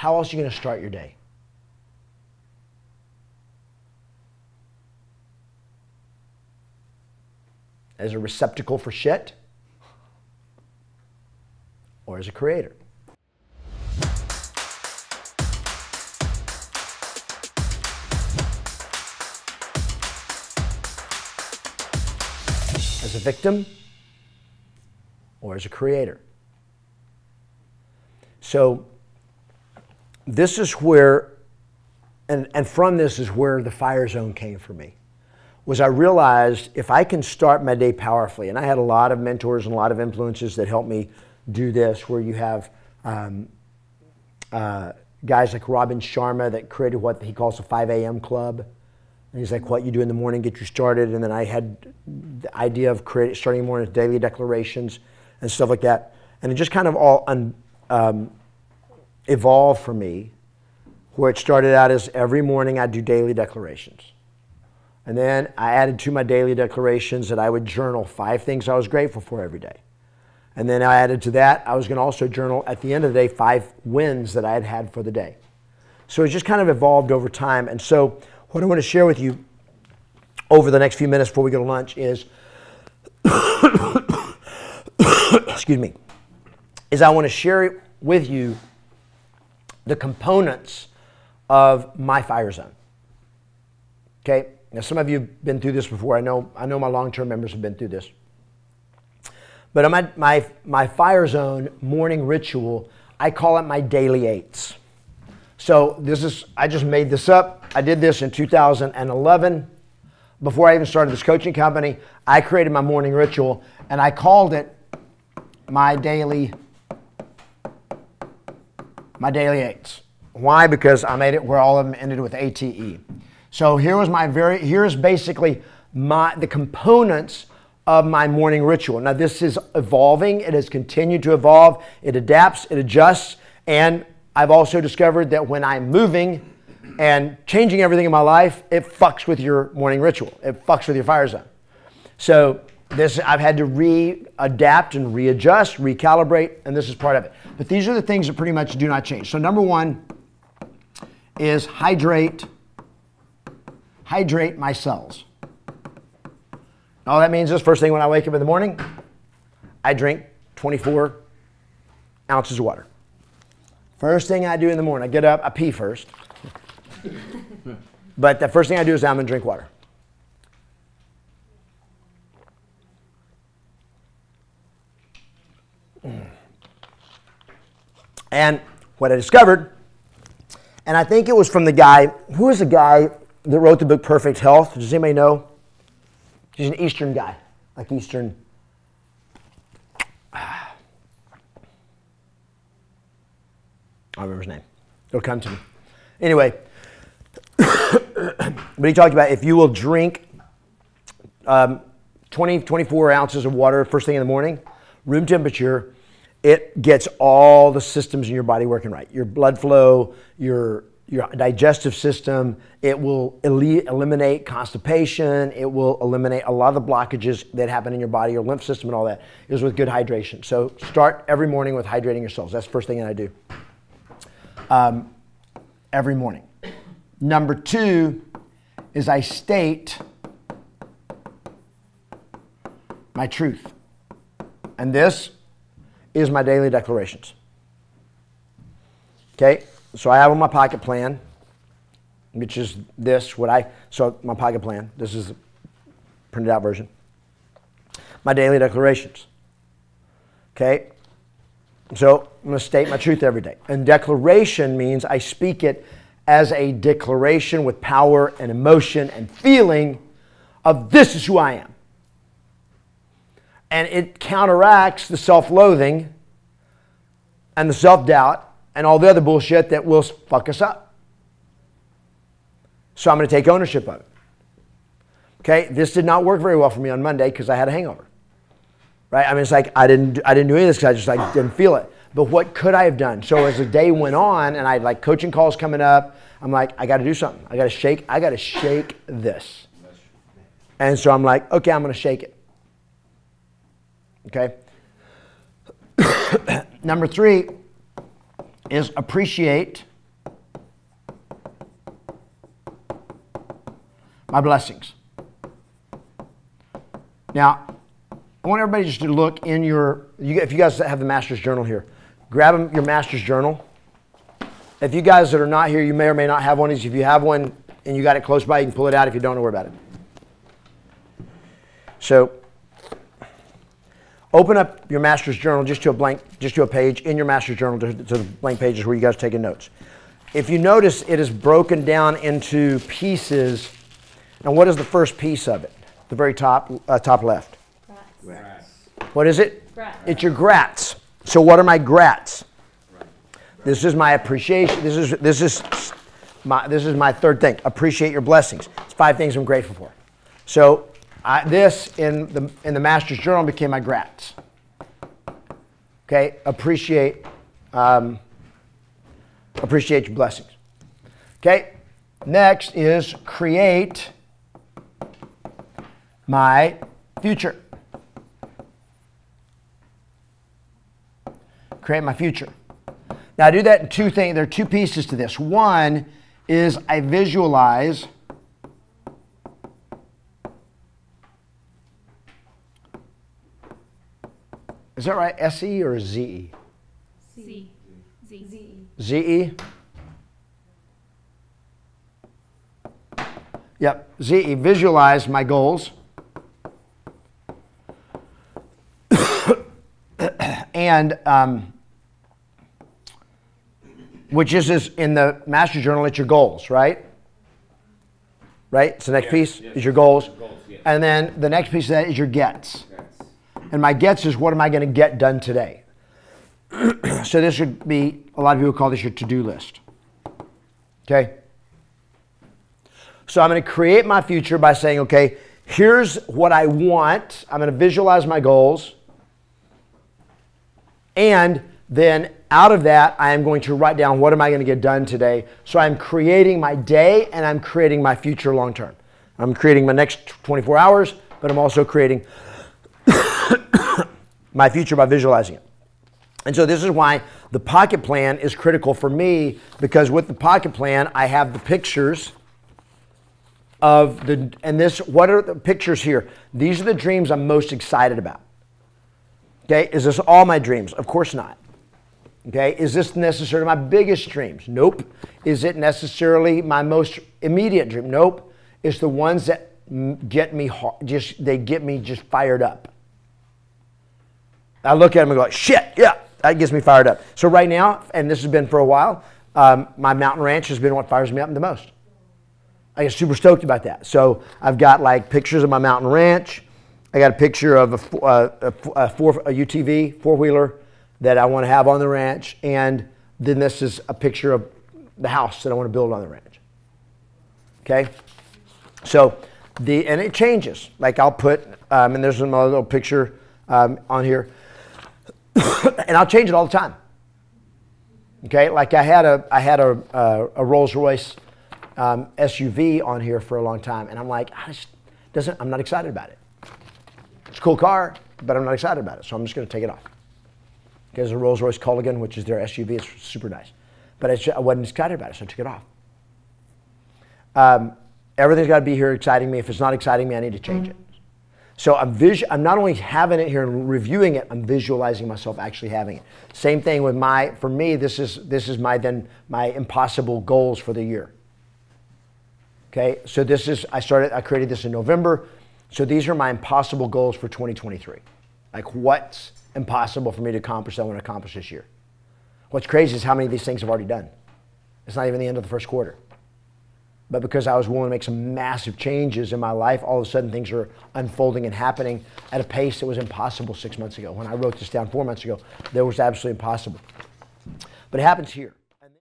how else are you going to start your day? As a receptacle for shit or as a creator? As a victim or as a creator? So, this is where, and, and from this is where the fire zone came for me, was I realized if I can start my day powerfully, and I had a lot of mentors and a lot of influences that helped me do this, where you have um, uh, guys like Robin Sharma that created what he calls the 5 a.m. club. And he's like, what you do in the morning, get you started. And then I had the idea of creating, starting morning daily declarations and stuff like that. And it just kind of all un, um, evolved for me, where it started out as every morning I'd do daily declarations. And then I added to my daily declarations that I would journal five things I was grateful for every day. And then I added to that, I was going to also journal at the end of the day five wins that I had had for the day. So it just kind of evolved over time. And so, what I want to share with you over the next few minutes before we go to lunch is excuse me, is I want to share it with you the components of my fire zone. Okay? Now some of you have been through this before. I know I know my long-term members have been through this. But my, my, my fire zone morning ritual, I call it my daily eights. So this is, I just made this up. I did this in 2011. Before I even started this coaching company, I created my morning ritual and I called it my daily, my daily eights. Why? Because I made it where all of them ended with ATE. So here was my very, here's basically my, the components of my morning ritual. Now, this is evolving, it has continued to evolve, it adapts, it adjusts, and I've also discovered that when I'm moving and changing everything in my life, it fucks with your morning ritual, it fucks with your fire zone. So, this I've had to readapt and readjust, recalibrate, and this is part of it. But these are the things that pretty much do not change. So, number one is hydrate, hydrate my cells. All that means is first thing when I wake up in the morning, I drink 24 ounces of water. First thing I do in the morning, I get up, I pee first. but the first thing I do is I'm gonna drink water. And what I discovered, and I think it was from the guy, who is the guy that wrote the book Perfect Health? Does anybody know? He's an Eastern guy, like Eastern. I remember his name. It'll come to me. Anyway, but he talked about if you will drink um, 20, 24 ounces of water first thing in the morning, room temperature, it gets all the systems in your body working right. Your blood flow, your your digestive system. It will eliminate constipation. It will eliminate a lot of the blockages that happen in your body, your lymph system, and all that is with good hydration. So start every morning with hydrating your cells. That's the first thing that I do. Um, every morning. Number two is I state my truth. And this is my daily declarations. Okay? So I have on my pocket plan, which is this, what I, so my pocket plan, this is the printed out version. My daily declarations. Okay? So I'm going to state my truth every day. And declaration means I speak it as a declaration with power and emotion and feeling of this is who I am. And it counteracts the self loathing and the self doubt and all the other bullshit that will fuck us up. So I'm going to take ownership of it. Okay, this did not work very well for me on Monday because I had a hangover. Right? I mean, it's like I didn't I didn't do any of this because I just like didn't feel it. But what could I have done? So as the day went on, and I had like coaching calls coming up, I'm like, I got to do something. I got to shake. I got to shake this. And so I'm like, okay, I'm going to shake it. Okay? Number three is appreciate my blessings. Now, I want everybody just to look in your, you, if you guys have the master's journal here, grab your master's journal. If you guys that are not here, you may or may not have one. If you have one and you got it close by, you can pull it out. If you don't, don't worry about it. So open up your master's journal just to a blank, just to a page in your master's journal to, to the blank pages where you guys are taking notes. If you notice, it is broken down into pieces. And what is the first piece of it? The very top, uh, top left. Grats. What is it? Grats. It's your grats. So what are my grats? This is my appreciation. This is this is my this is my third thing. Appreciate your blessings. It's five things I'm grateful for. So I, this in the in the master's journal became my grats. Okay, appreciate um, appreciate your blessings. Okay, next is create my future. Create my future. Now I do that in two things. There are two pieces to this. One is I visualize Is that right? S-E or Z-E? Z. Z. Z-E? Yep, Z-E. Visualize my goals. and um, which is, is in the master journal, it's your goals, right? Right? It's the next piece is your goals. goals And then the next piece of that is your gets. And my gets is what am I going to get done today? so this would be, a lot of people call this your to-do list. Okay? So I'm going to create my future by saying, okay, here's what I want. I'm going to visualize my goals. And then out of that, I am going to write down what am I going to get done today. So I'm creating my day and I'm creating my future long term. I'm creating my next 24 hours, but I'm also creating my future by visualizing it. And so this is why the pocket plan is critical for me because with the pocket plan, I have the pictures of the, and this, what are the pictures here? These are the dreams I'm most excited about. Okay, is this all my dreams? Of course not. Okay, is this necessarily my biggest dreams? Nope. Is it necessarily my most immediate dream? Nope. It's the ones that get me just they get me just fired up. I look at them and go, shit, yeah, that gets me fired up. So right now, and this has been for a while, um, my mountain ranch has been what fires me up the most. I get super stoked about that. So I've got like pictures of my mountain ranch. I got a picture of a, uh, a, a, four, a UTV four wheeler that I want to have on the ranch, and then this is a picture of the house that I want to build on the ranch. Okay, so the and it changes. Like I'll put, um, and there's another little picture um, on here, and I'll change it all the time. Okay, like I had a I had a a, a Rolls Royce um, SUV on here for a long time, and I'm like, I just doesn't. I'm not excited about it. It's a cool car, but I'm not excited about it, so I'm just going to take it off. There's a Rolls Royce Cullinan, which is their SUV. It's super nice. But I, wasn't excited about it, so I took it off. Um, everything's got to be here exciting me. If it's not exciting me, I need to change it. So I'm, visu- I'm not only having it here and reviewing it, I'm visualizing myself actually having it. Same thing with my, for me, this is, this is my then, my impossible goals for the year. Okay, so this is, I started, I created this in November. So these are my impossible goals for 2023. Like what's impossible for me to accomplish that I want to accomplish this year. What's crazy is how many of these things I've already done. It's not even the end of the first quarter. But because I was willing to make some massive changes in my life, all of a sudden things are unfolding and happening at a pace that was impossible six months ago. When I wrote this down four months ago, that was absolutely impossible. But it happens here.